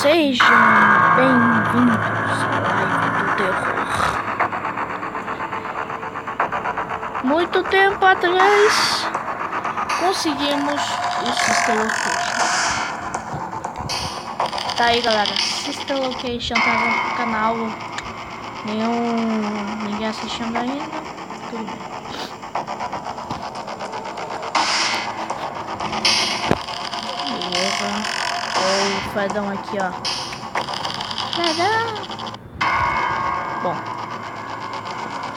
Sejam bem-vindos à live do terror. Muito tempo atrás conseguimos o Location. Tá aí galera, Sister Location tá no canal. Nenhum. ninguém assistindo ainda. Tudo bem. Beleza. O Fredão aqui, ó. Fredão! Bom.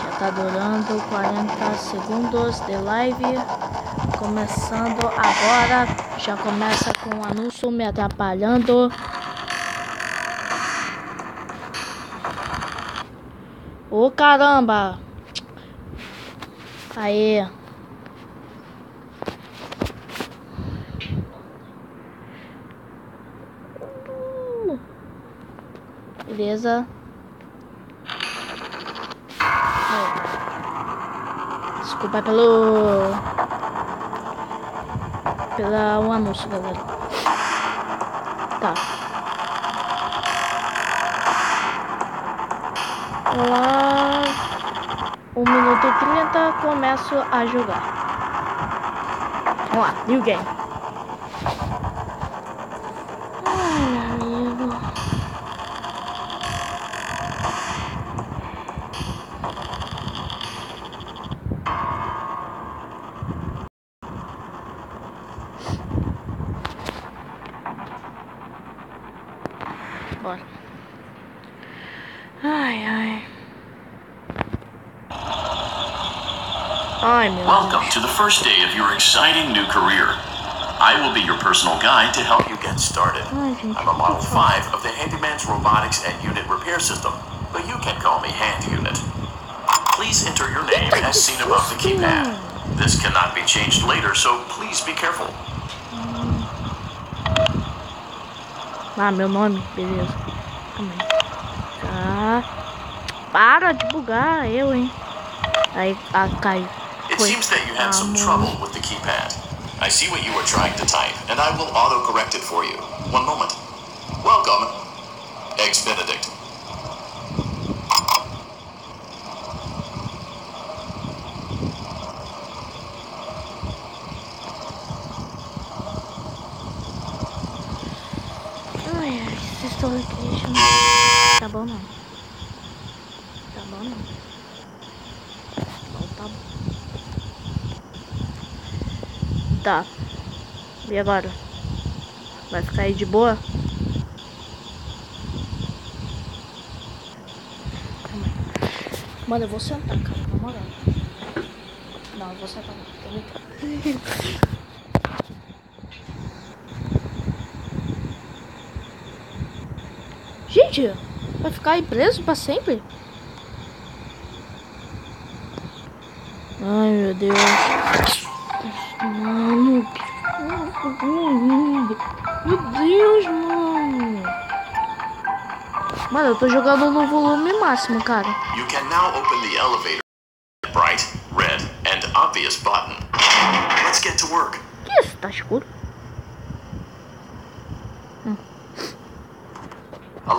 Já tá durando 40 segundos de live. Começando agora. Já começa com o anúncio me atrapalhando. Ô caramba! Aí. Beleza. Desculpa pelo. Pela um anúncio, galera. Tá. Lá. 1 minuto e 30 começo a jogar. Vamos lá, new game. Ai, ai. Ai, meu Welcome to the first day of your exciting new career. I will be your personal guide to help you get started. I'm a Model 5 of the Handyman's Robotics and Unit Repair System, but you can call me Hand Unit. Please enter your name as seen above the keypad. This cannot be changed later, so please be careful. Ah, meu nome, beleza. Calma aí. Tá. Para de bugar, eu, hein. Aí, ah, caiu. It seems that you had some Ah, trouble with the keypad. I see what you were trying to type, and I will auto-correct it for you. One moment. Welcome, Eggs Benedict. Ai, Sister Location. Tá bom não. Tá bom não. Não tá bom. Tá. E agora? Vai ficar aí de boa? Mano, eu vou sentar, cara, na moral. Não, eu vou sentar. não, vai ficar aí preso pra sempre? Ai, meu Deus. Mano. Meu Deus, mano. Mano, eu tô jogando no volume máximo, cara. You can now open the elevator. Bright, red, and obvious button. Let's get to work. Que isso? Tá escuro?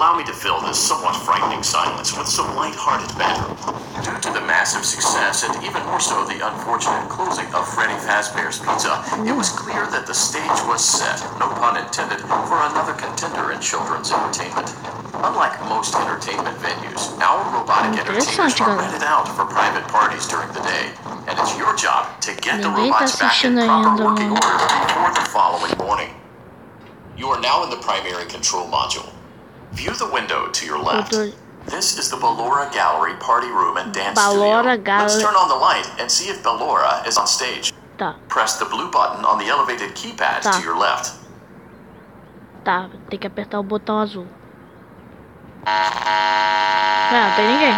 Allow me to fill this somewhat frightening silence with some light-hearted banter. Due to the massive success and even more so the unfortunate closing of Freddy Fazbear's Pizza, it was clear that the stage was set, no pun intended, for another contender in children's entertainment. Unlike most entertainment venues, our robotic entertainers Interessante, are rented out for private parties during the day, and it's your job to get the robots back in proper working order before the following morning. You are now in the primary control module. View the window to your left. This is the Ballora Gallery party room and dance Ballora studio. Let's turn on the light and see if Ballora is on stage. Press the blue button on the elevated keypad Tá. to your left. tá. Tem que apertar o botão azul. É, não tem ninguém.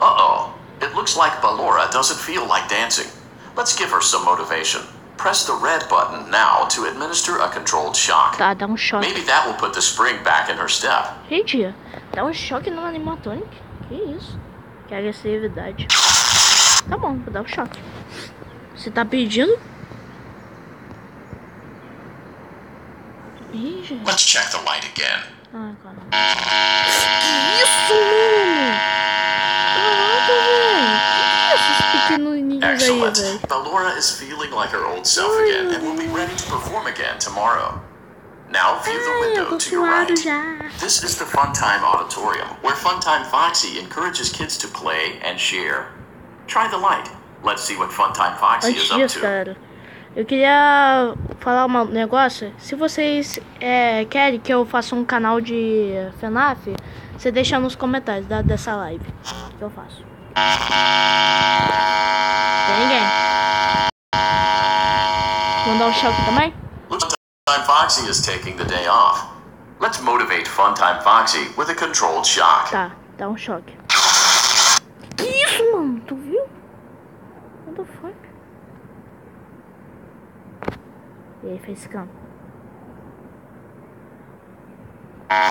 Uh-oh. It looks like Ballora doesn't feel like dancing. Let's give her some motivation. Press the red button now to administer a controlled shock. Tá, dá um choque. Maybe that will put the spring back in her step. Gente, dá um choque no animatronic. Que isso? Que agressividade. Tá bom, vou dar um choque. Você tá pedindo? Ih, gente. Let's check the light again. Ai, cara. Que isso, mano? Caraca, velho. Que que é esses pequenininhos aí, Excellent. velho? Ballora is feeling like her old self again and will be ready to perform again tomorrow. Now view the eu window to your right. This is the Funtime Auditorium, where Funtime Foxy encourages kids to play and share. Try the light. Let's see what Funtime Foxy Antes is up disso, to. cara, eu queria falar um negócio. Se vocês é, querem que eu faça um canal de FNAF, você deixa nos comentários da, dessa live que eu faço. Tem ninguém? Foxy is taking the day off. Let's motivate Funtime Foxy with a controlled shock. Tá, dá um choque. Que isso, mano? Tu viu? What the fuck? E aí, fez campo. Ah,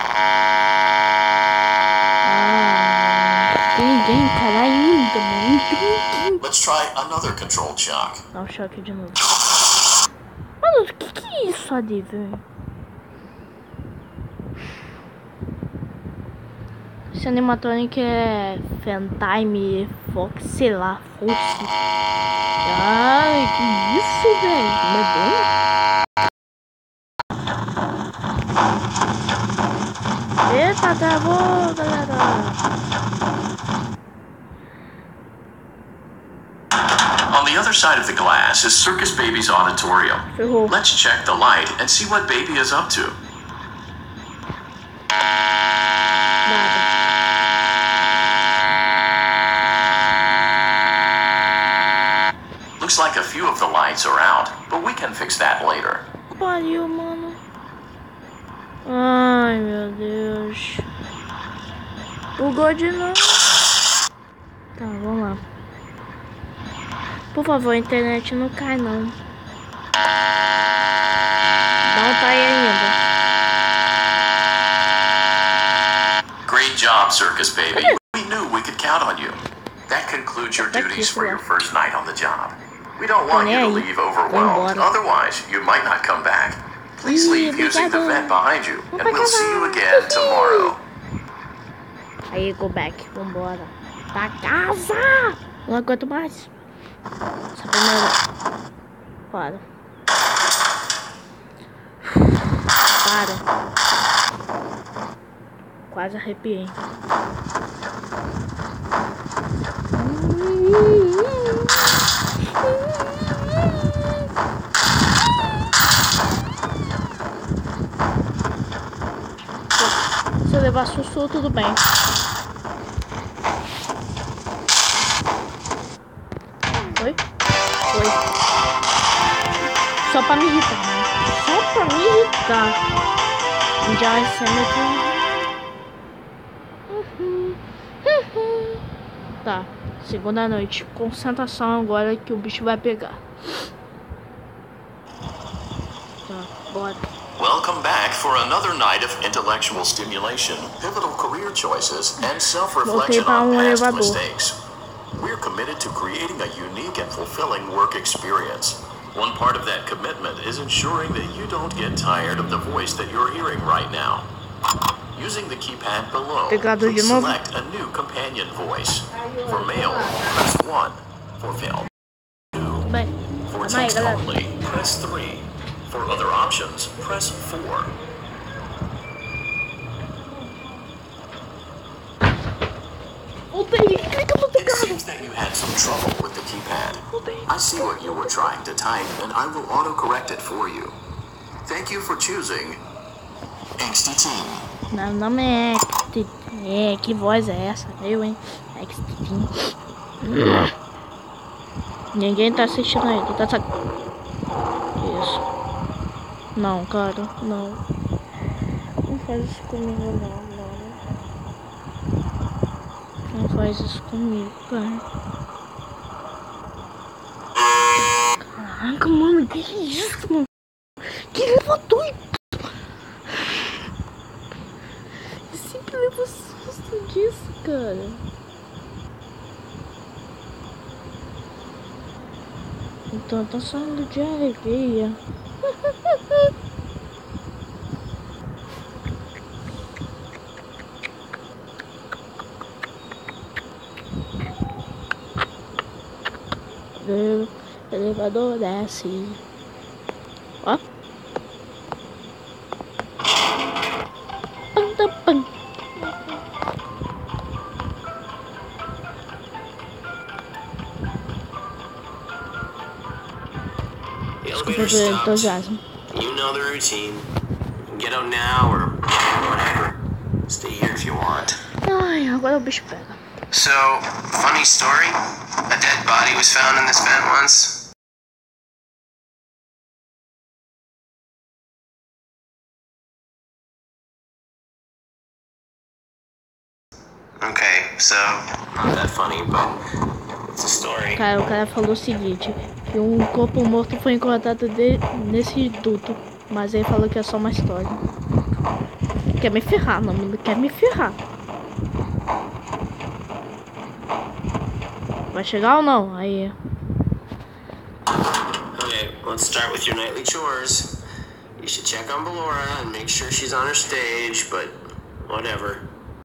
ninguém, caralho, ainda, mano. Não tem ninguém. Let's try another controlled shock. Dá um choque de novo. Que isso velho? Esse animatronic é Fantime Fox, sei lá, Fox. Ai, que isso, velho? Não é bom? Eita, travou, galera. Other side of the glass is Circus Baby's auditorium. Ferrou. Let's check the light and see what Baby is up to. Looks like a few of the lights are out, but we can fix that later. Pariu, mano. Ai, meu Deus. Bugou de novo. Por favor, a internet não cai, não. Não tá aí ainda. Great job, Circus Baby. We knew we could count on you. That concludes your duties for your first night on the job. We don't want you to leave overwhelmed. Otherwise, you might not come back. Please leave using the vent behind you, and we'll see you again tomorrow. Aí, go back. Vambora. Pra casa! Não aguento mais. Essa primeira. Para. Para. Quase arrepiei. Se eu levar sussurro, tudo bem. Só pra me irritar, né? Só pra me irritar. Já é cemetery. Uhum. Uhum. Tá. Segunda noite. Concentração agora que o bicho vai pegar. Tá, bora. Welcome back for another night of intellectual stimulation, pivotal career choices, and self-reflection on past elevador. mistakes. We're committed to creating a unique and fulfilling work experience. One part of that commitment is ensuring that you don't get tired of the voice that you're hearing right now. Using the keypad below, Pegado de please select a new companion voice. For male, press 1. For female, Tudo bem. for text only, press 3. For other options, press 4. Voltei. Clica that you had some trouble with the keypad. I see what you were trying to type, and I will autocorrect it for you. Thank you for choosing Angsty Teen. Meu nome é. É, que voz é essa? Eu, hein? X. Ninguém tá assistindo aí. Tá sa... Isso. Não, cara. Não. Não faz isso comigo, não. Não. Faz isso comigo, cara. Caraca, mano. Que isso, mano? Que levantou e Eu sempre levo susto disso, cara. Então tá saindo de alegria. desce. Ó. Pam, pam, pam. The Desculpa elevator entusiasmo. You know the routine. Get out now or whatever. Stay here if you want. Ai, agora o bicho pega. So, funny story. A dead body was found in this vent once. Okay, so not that funny, but it's a story. Cara, o cara falou o seguinte, que um corpo morto foi encontrado de, nesse duto. Mas ele falou que é só uma história. Quer me ferrar, não me quer me ferrar. Vai chegar ou não? Aí. Okay, let's start with your nightly chores. You should check on Ballora and make sure she's on her stage, but whatever.